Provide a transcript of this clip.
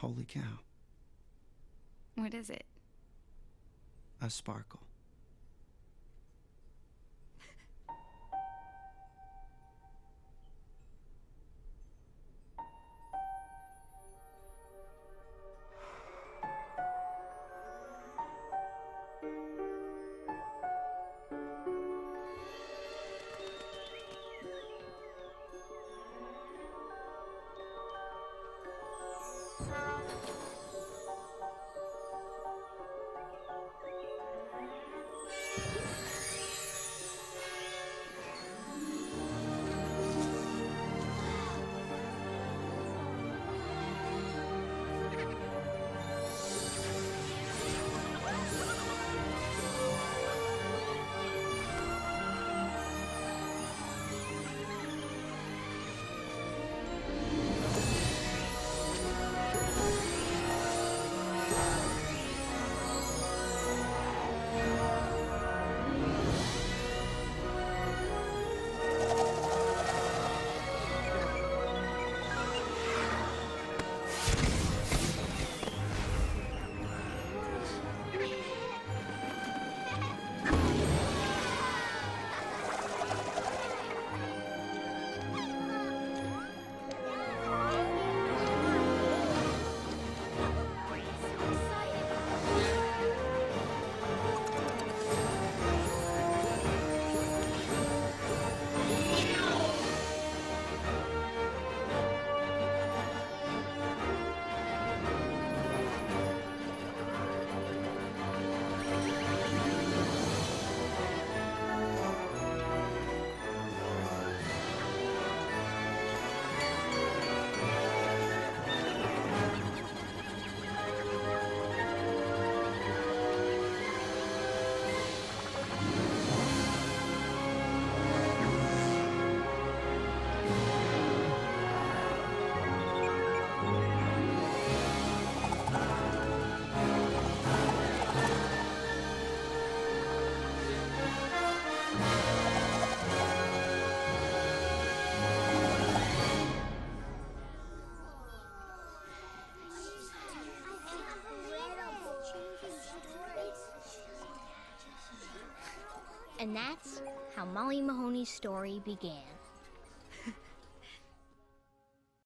Holy cow. What is it? A sparkle. And that's how Molly Mahoney's story began.